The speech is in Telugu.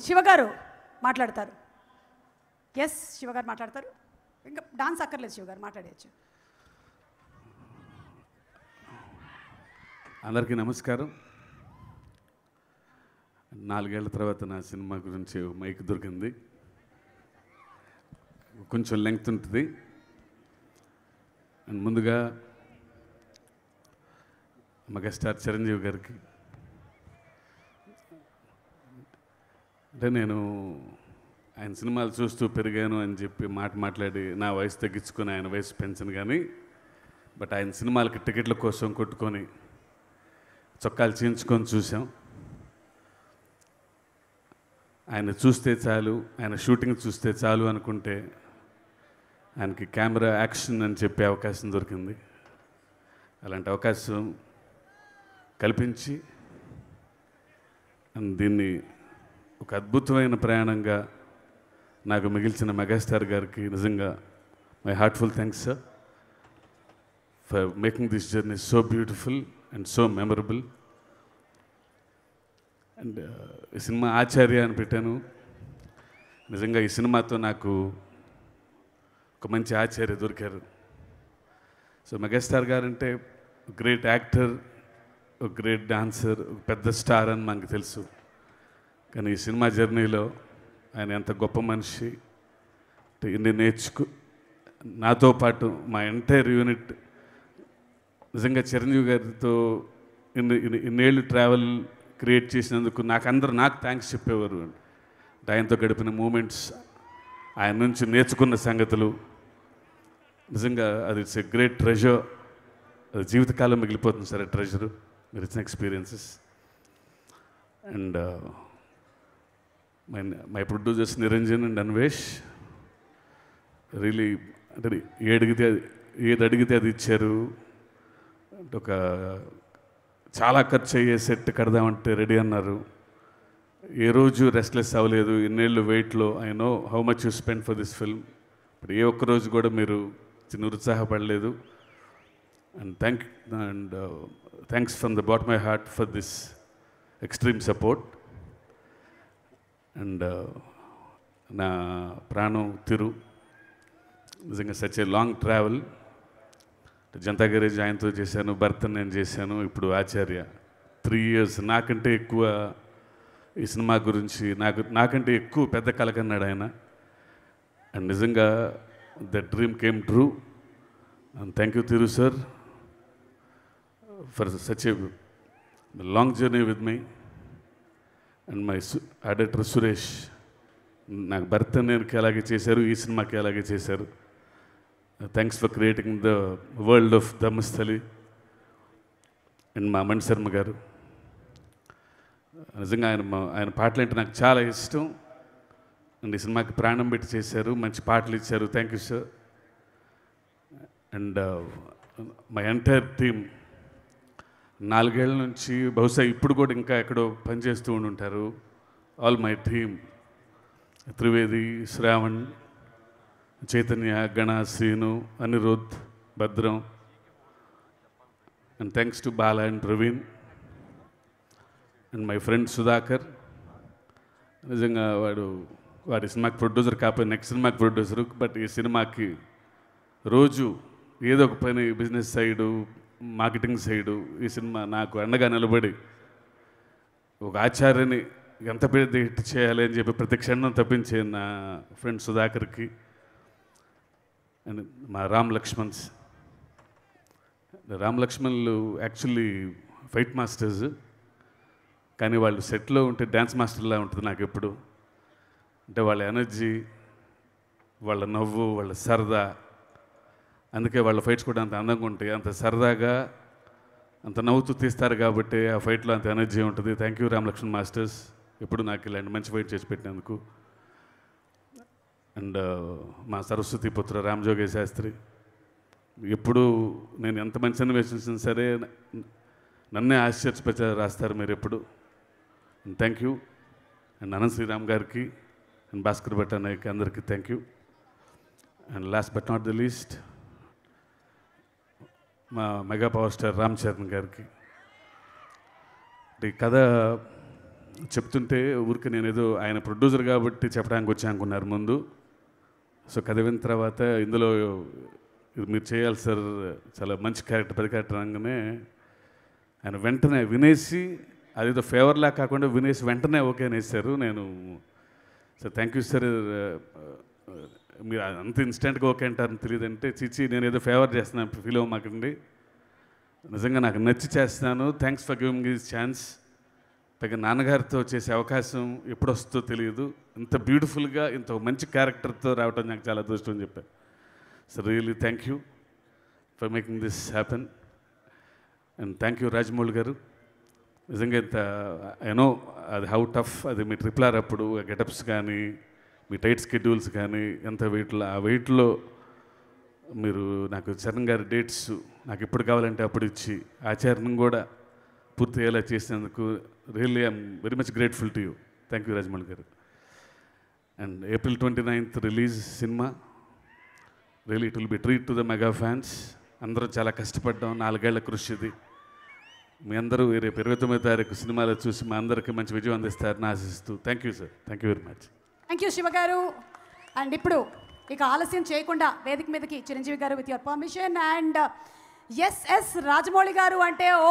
శివగారు మాట్లాడతారు. ఎస్ శివగారు మాట్లాడతారు. ఇంకా డాన్స్ అక్కర్లేదు శివగారు మాట్లాడేయచ్చు. అందరికీ నమస్కారం. నాలుగేళ్ళ తర్వాత నా సినిమా గురించి మైక్ దొరికింది. కొంచెం లెంగ్త్ ఉంటుంది. అండ్ ముందుగా మెగాస్టార్ చిరంజీవి గారికి అంటే నేను ఆయన సినిమాలు చూస్తూ పెరిగాను అని చెప్పి మాట మాట్లాడి నా వయసు తగ్గించుకొని ఆయన వయసు పెంచను కానీ బట్ ఆయన సినిమాలకి టికెట్ల కోసం కొట్టుకొని చొక్కాలు చేయించుకొని చూసాం ఆయన చూస్తే చాలు ఆయన షూటింగ్ చూస్తే చాలు అనుకుంటే ఆయనకి కెమెరా యాక్షన్ అని చెప్పే అవకాశం దొరికింది. అలాంటి అవకాశం కల్పించి దీన్ని ఒక అద్భుతమైన ప్రయాణంగా నాకు మిగిల్చిన మెగాస్టార్ గారికి నిజంగా my heartful thanks sir for making this journey so beautiful and so memorable and ఈ సినిమా ఆచార్య అని పెట్టాను. నిజంగా ఈ సినిమాతో నాకు ఒక మంచి ఆచార్య దొరికారు. సో మెగాస్టార్ గారు అంటే గ్రేట్ యాక్టర్ ఒక గ్రేట్ డాన్సర్ ఒక పెద్ద స్టార్ అని మనకు తెలుసు. కానీ ఈ సినిమా జర్నీలో ఆయన ఎంత గొప్ప మనిషి. ఇన్ని నేర్చుకు నాతో పాటు మా ఎంటైర్ యూనిట్ నిజంగా చిరంజీవి గారితో ఇన్ని ఇన్ని ఇన్నేళ్ళు ట్రావెల్ క్రియేట్ చేసినందుకు నాకు అందరూ నాకు థ్యాంక్స్ చెప్పేవారు. ఆయనతో గడిపిన మూమెంట్స్ ఆయన నుంచి నేర్చుకున్న సంగతులు. నిజంగా అది ఇట్స్ ఎ గ్రేట్ ట్రెజర్. అది జీవితకాలం మిగిలిపోతుంది సార్ ట్రెజర్. మీరు ఇచ్చిన experiences. And my my producers Niranjan and Anvesh really అంటే ఏ అడిగితే అది ఏది అడిగితే అది ఇచ్చారు. అంటే ఒక చాలా ఖర్చు అయ్యే సెట్ కడదామంటే రెడీ అన్నారు. ఏ రోజు రెస్ట్లెస్ అవ్వలేదు ఎన్నేళ్ళు వెయిట్లో I know how much you spend for this film ఇప్పుడు ఏ ఒక్క రోజు కూడా మీరు నిరుత్సాహపడలేదు and thank and thanks from the bottom my heart for this extreme support and నా ప్రాణం తిరు. నిజంగా such a long travel Janatha Garage ఆయనతో చేశాను భర్త నేను చేశాను ఇప్పుడు ఆచార్య. త్రీ ఇయర్స్ నాకంటే ఎక్కువ ఈ సినిమా గురించి నాకు నాకంటే ఎక్కువ పెద్ద కలకన్నాడు ఆయన. అండ్ నిజంగా the dream came true. And thank you Tiru sir for such a long journey with my and my auditor Suresh నాకు భర్త నేనుకి అలాగే చేశారు ఈ సినిమాకి ఎలాగే చేశారు. Thanks for creating the world of Dharmasthali and మా మణి శర్మ గారు. Uh, నిజంగా ఆయన మా- ఆయన పాటలు అంటే నాకు చాలా ఇష్టం. అండ్ ఈ సినిమాకి ప్రాణం పెట్టి చేశారు మంచి పాటలు ఇచ్చారు. Thank you sir and my entire team నాలుగేళ్ళ నుంచి బహుశా ఇప్పుడు కూడా ఇంకా ఎక్కడో పనిచేస్తూ ఉండి ఉంటారు all my team Trivedi Shravan Chaitanya Gana Seenu Anirudh Bhadram. And thanks to Bala and Praveen and my friend Sudhakar నిజంగా వాడు వాడి సినిమాకి ప్రొడ్యూసర్ కాకపోతే నెక్స్ట్ సినిమాకి ప్రొడ్యూసరు బట్ ఈ సినిమాకి రోజు ఏదో ఒక పని బిజినెస్ సైడు మార్కెటింగ్ సైడు ఈ సినిమా నాకు అండగా నిలబడి ఒక ఆచార్యని ఎంత పెద్ద హిట్ చేయాలి అని చెప్పి ప్రతి క్షణం తప్పించే నా ఫ్రెండ్ సుధాకర్కి అండ్ మా రామ్ లక్ష్మణ్స్ రామ్ లక్ష్మణ్లు యాక్చువల్లీ ఫైట్ మాస్టర్స్ కానీ వాళ్ళు సెట్లో ఉంటే డ్యాన్స్ మాస్టర్లా ఉంటుంది నాకు ఎప్పుడు. అంటే వాళ్ళ ఎనర్జీ వాళ్ళ నవ్వు వాళ్ళ సరదా అందుకే వాళ్ళ ఫైట్స్ కూడా అంత అందంగా ఉంటాయి. అంత సరదాగా అంత నవ్వుతూ తీస్తారు కాబట్టి ఆ ఫైట్లో అంత ఎనర్జీ ఉంటుంది. థ్యాంక్ యూ రామలక్ష్మణ్ మాస్టర్స్ ఎప్పుడు నాకు ఇలాంటి మంచి ఫైట్ చేసి పెట్టినందుకు. అండ్ uh, మా సరస్వతి పుత్ర రామజోగే శాస్త్రి. ఎప్పుడు నేను ఎంత మంచి అన్వేషించినా సరే నన్నే ఆశ్చర్యపరిచే రాస్తారు మీరు ఎప్పుడు. Thank you and Anant Sriram గారికి అండ్ భాస్కర్ భట్ అన్నయ్యకి అందరికీ thank you and last but not the least మా mega power star Ram Charan గారికి. ఈ కథ చెప్తుంటే ఊరికి నేను ఏదో ఆయన ప్రొడ్యూసర్ కాబట్టి చెప్పడానికి వచ్చా అనుకున్నారు ముందు. సో కథ విన్న తర్వాత ఇందులో ఇది మీరు చేయాలి సార్ చాలా మంచి క్యారెక్టర్ పెద్ద క్యారెక్టర్ అనగానే ఆయన వెంటనే వినేసి అదేదో ఫేవర్లా కాకుండా వినేసి వెంటనే ఓకే అనేసారు. నేను సార్ థ్యాంక్ యూ సార్ మీరు అంత ఇన్స్టెంట్గా ఓకే అంటారని తెలియదంటే చిచి నేను ఏదో ఫేవర్ చేస్తున్నాను ఫీల్ అవ్వమాకండి. నిజంగా నాకు నచ్చి చేస్తున్నాను. Thanks for giving this chance పైగా నాన్నగారితో చేసే అవకాశం ఎప్పుడు వస్తుందో తెలియదు. ఇంత బ్యూటిఫుల్గా ఇంత మంచి క్యారెక్టర్తో రావటం నాకు చాలా అదృష్టం అని చెప్పాను so really thank you for making this happen and thank you Rajamouli గారు. నిజంగా ఇంత ఐనో అది హౌ టఫ్ అది మీ ట్రిపుల్ ఆర్ అప్పుడు గెటప్స్ కానీ మీ టైట్ స్కెడ్యూల్స్ కానీ ఎంత వెయిట్లో ఆ వెయిట్లో మీరు నాకు చరణ్ గారి డేట్స్ నాకు ఎప్పుడు కావాలంటే అప్పుడు ఇచ్చి ఆచరణం కూడా పూర్తి అయ్యేలా చేసినందుకు really I'm very much grateful to you. Thank you Rajamouli గారు. And April twenty ninth release cinema. Really it will be treat to the mega fans. అందరూ చాలా కష్టపడ్డాం నాలుగేళ్ళ కృషి ఇది మీ అందరూ రేపు ఇరవై తొమ్మిది తారీఖు సినిమాలో చూసి మా అందరికీ మంచి విజయం అందిస్తారని ఆశిస్తూ thank you sir thank you very much. Thank you Shiva గారు. అండ్ ఇప్పుడు ఇక ఆలస్యం చేయకుండా వేదిక మీదకి చిరంజీవి గారు with your permission and SS Rajamouli గారు అంటే ఓ